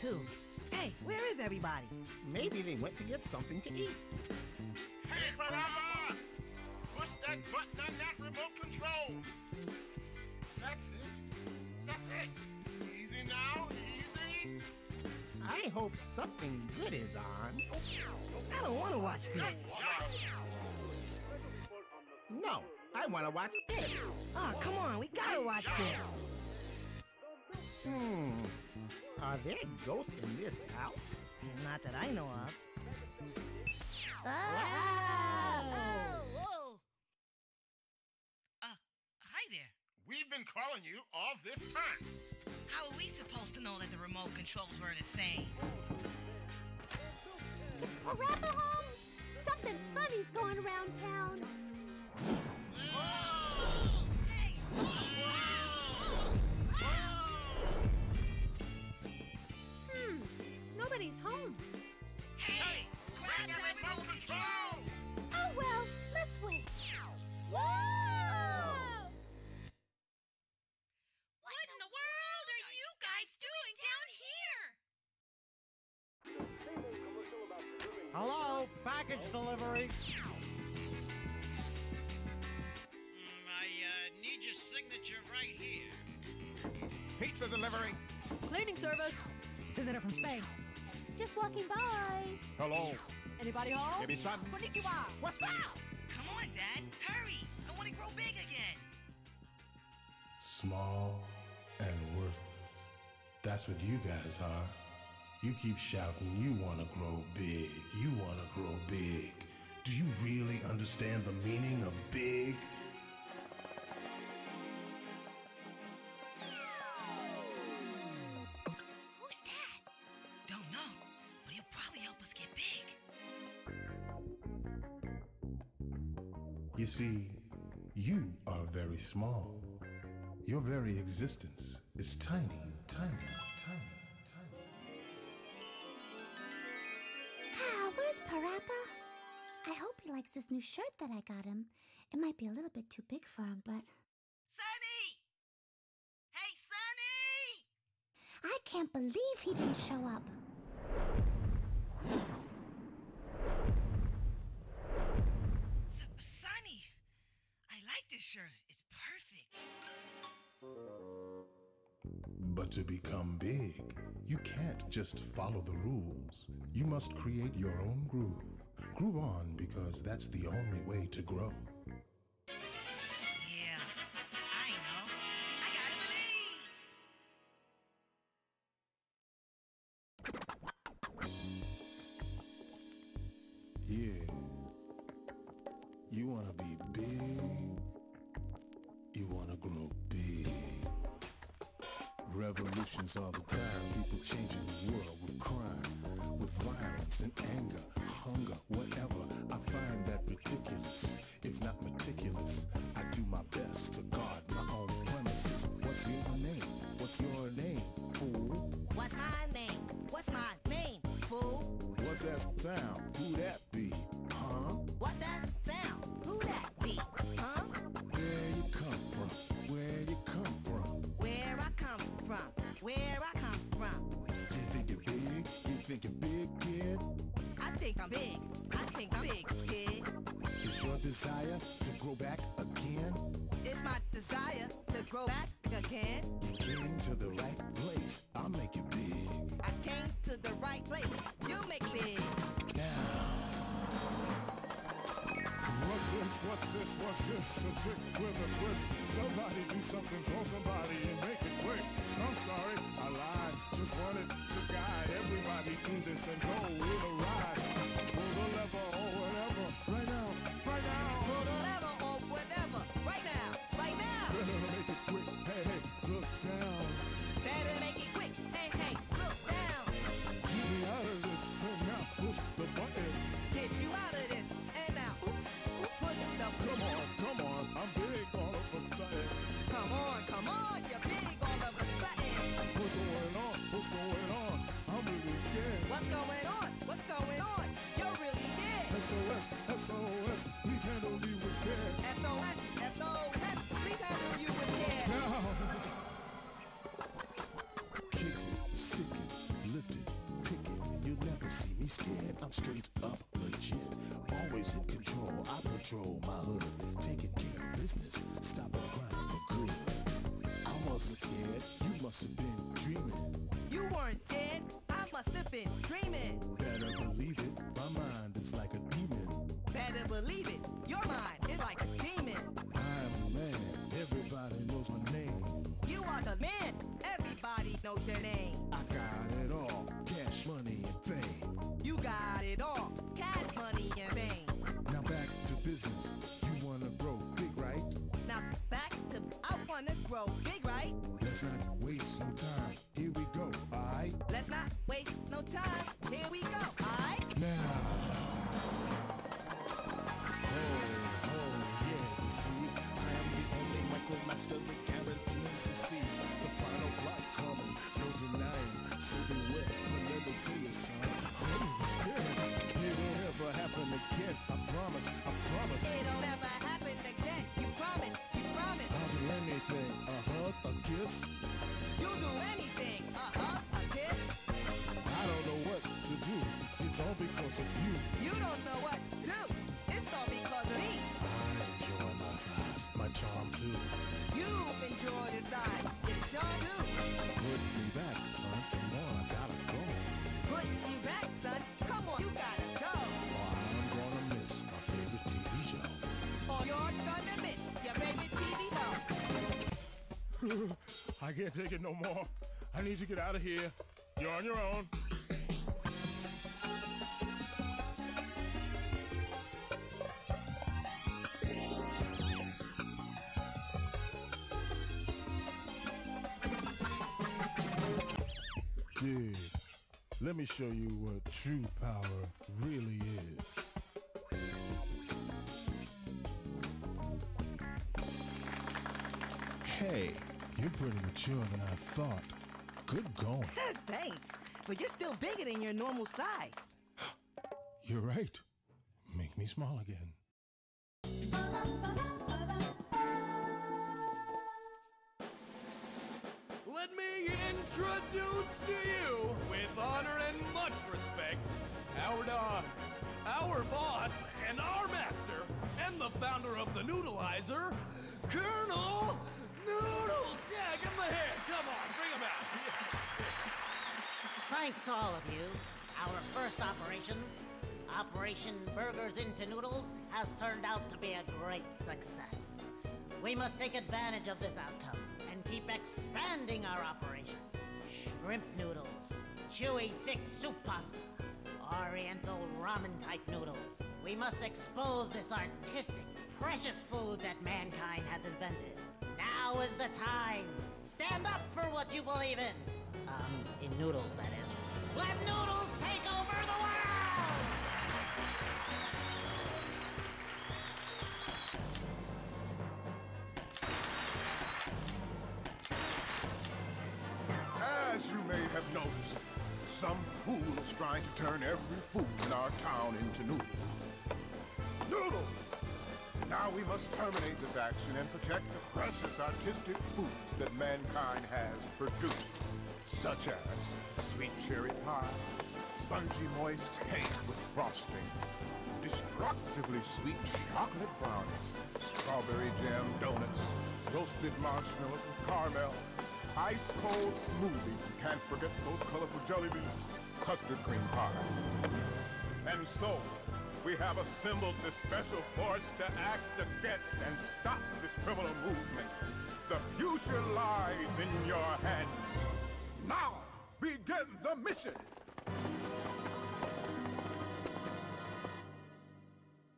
too. Hey, where is everybody? Maybe they went to get something to eat. Hey, Parappa! Push that button on that remote control. That's it. That's it. Easy now, easy. I hope something good is on. I don't want to watch this. No, I want to watch this. Oh, come on, we gotta watch this. Hmm. Are there ghosts in this house? Not that I know of. Oh, Uh, hi there. We've been calling you all this time. How are we supposed to know that the remote controls were the same? Is Parappa home? Something funny's going around town. Delivery. Mm, I uh, need your signature right here. Pizza delivery. Cleaning service. Visitor from space. Just walking by. Hello. Anybody home? Maybe son. Konnichiwa. What's up? Come on, Dad. Hurry. I want to grow big again. Small and worthless. That's what you guys are. You keep shouting, you want to grow big. You want to grow big. Do you really understand the meaning of big? Who's that? Don't know, but he'll probably help us get big. You see, you are very small. Your very existence is tiny, tiny. This new shirt that I got him. It might be a little bit too big for him, but Sonny! Hey, Sonny! I can't believe he didn't show up. S- Sonny! I like this shirt. It's perfect. But to become big, you can't just follow the rules. You must create your own groove. Groove on because that's the only way to grow. Yeah, I know. I gotta believe. Yeah. You wanna be big. You wanna grow big. Revolutions all the time. People changing the world with crime, with violence and anger, hunger, whatever. I find that ridiculous, if not meticulous. I do my best to guard my own premises. What's your name? What's your name, fool? What's my name? What's my name, fool? What's that sound? Who that be? What's this? What's this? A trick with a twist. Somebody do something, call somebody and make it quick. I'm sorry, I lied. Just wanted to guide everybody through this and go with a ride. Pull the lever or whatever. Right now, right now. Pull the lever or whatever. Right now. Right now. Better make it quick. Hey, hey, look down. Better make it quick. Hey, hey, look down. Get me out of this. So now push the button. What's going on? What's going on? You're really dead. SOS, SOS, please handle me with care. SOS, SOS, please handle you with care. Now, kick it, stick it, lift be scared. I'm straight up legit. Always in control. I patrol my hood. Taking care of business. Stopping crime for good. I was a kid. You must have been dreaming. You weren't dead. I must have been dreaming. Better believe it. My mind is like a demon. Better believe it. Your mind is like a demon. I'm a man. Everybody knows my name. You are the man. Everybody knows their name. I got it all. Cash, money, and fame. You got it all. Cash, money, and fame. Now back to business. Anything. A hug, a kiss. You'll do anything. A hug, a kiss. I don't know what to do. It's all because of you. You don't know what to do. It's all because of me. I enjoy my size, my charm too. You enjoy your time. Your charm too. Put me back, son. Come on, I gotta go. Put you back, son. Come on, you gotta I can't take it no more. I need to get out of here. You're on your own. Dig. Let me show you what true power really is. You're pretty mature than I thought. Good going. Thanks. But you're still bigger than your normal size. You're right. Make me small again. Let me introduce to you, with honor and much respect, our uh, our boss and our master and the founder of the Noodleizer, Colonel Noodles. Yeah, give him a hand. Come on, bring him out. Thanks to all of you. Our first operation, Operation Burgers into Noodles, has turned out to be a great success. We must take advantage of this outcome and keep expanding our operation. Shrimp noodles, chewy thick soup pasta, oriental ramen type noodles. We must expose this artistic, precious food that mankind has invented. Now is the time. Stand up for what you believe in. Um, in noodles, that is. Let noodles take over the world! As you may have noticed, some fool is trying to turn every food in our town into. Noodles! Now we must terminate this action and protect the precious artistic foods that mankind has produced, such as sweet cherry pie, spongy moist cake with frosting, destructively sweet chocolate brownies, strawberry jam donuts, roasted marshmallows with caramel, ice cold smoothies, and can't forget those colorful jelly beans, custard cream pie. And so, we have assembled this special force to act against and stop this criminal movement. The future lies in your hands. Now, begin the mission!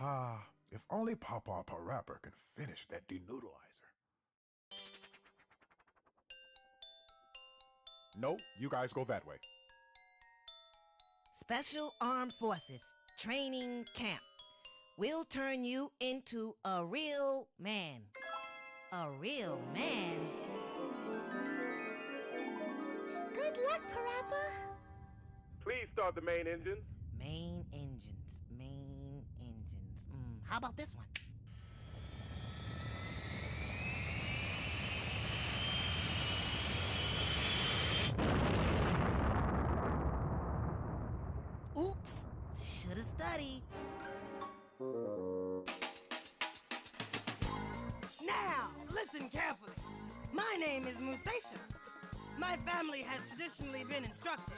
Ah, if only Papa Parappa can finish that denoodleizer. No, you guys go that way. Special Armed Forces Training Camp. We'll turn you into a real man. A real man? Good luck, Parappa. Please start the main engines. Main engines, main engines. Mm, how about this one? name is Moosesha. My family has traditionally been instructed.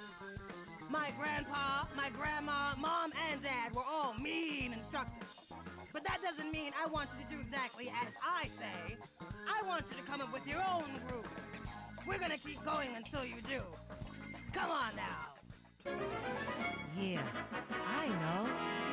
My grandpa, my grandma, mom, and dad were all mean instructors. But that doesn't mean I want you to do exactly as I say. I want you to come up with your own groove. We're gonna keep going until you do. Come on now. Yeah, I know.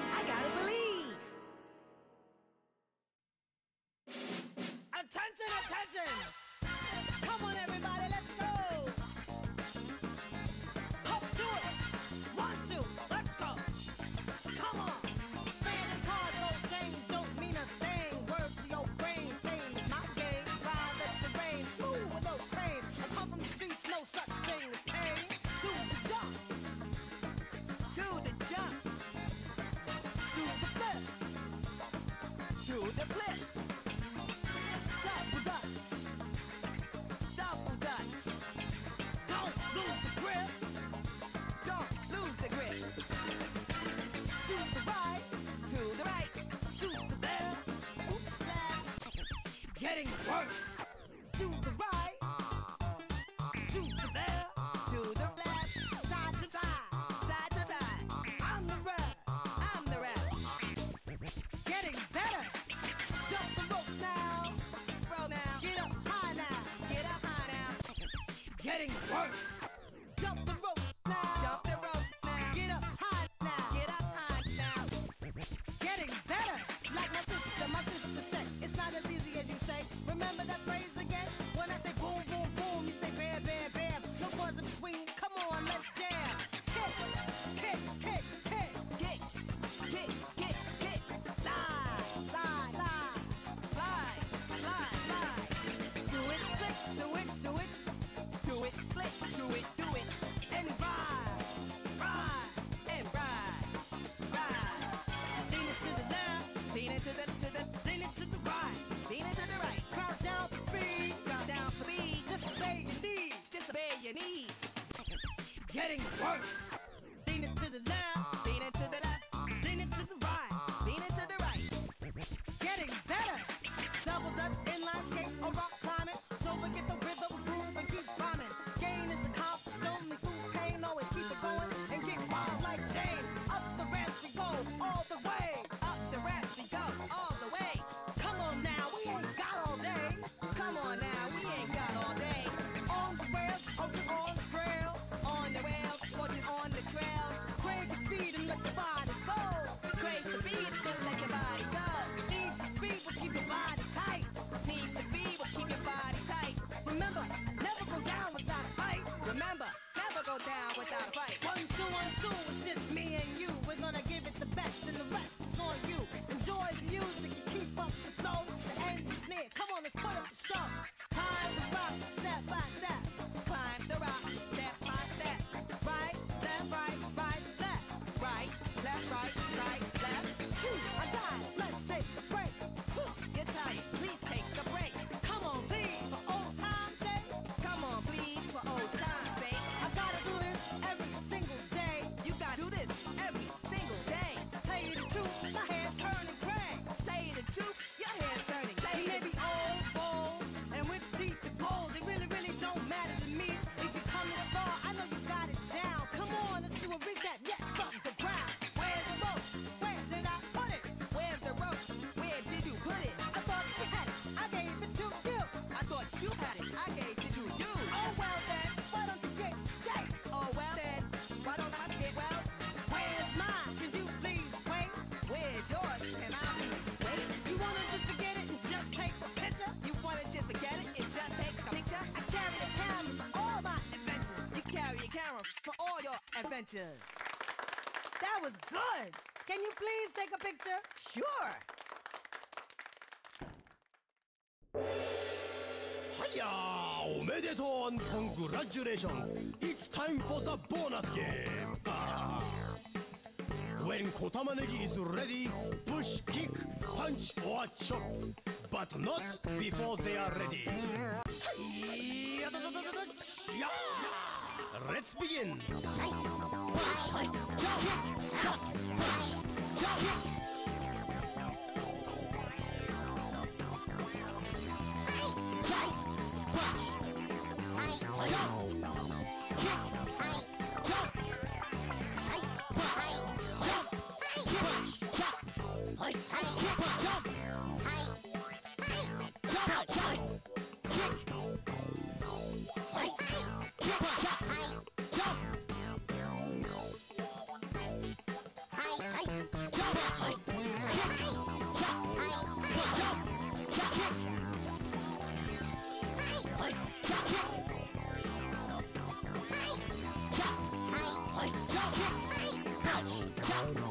getting worse. To the right, to the left, to the left, side to side, side to side. I'm the rap, I'm the rap. Getting better. Jump the ropes now, roll now, get up high now, get up high now. Getting worse. remember that phrase. getting worse! branches. That was good. Can you please take a picture? Sure. はいやーおめでとう and congratulations. It's time for the bonus game. When kotamanegi is ready, push, kick, punch or chop. But not before they are ready. はいやだだだだだ、しゃー Let's begin! Ouch!